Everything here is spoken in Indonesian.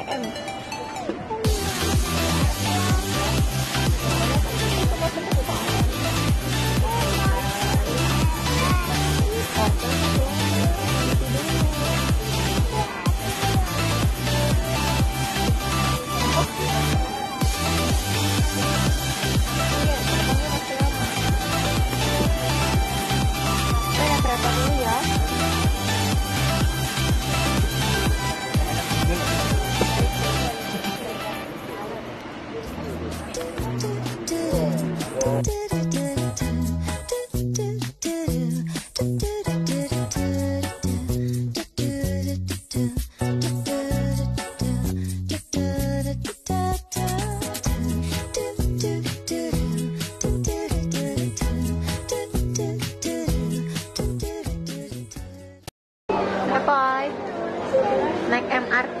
I am Bye. Naik MRT.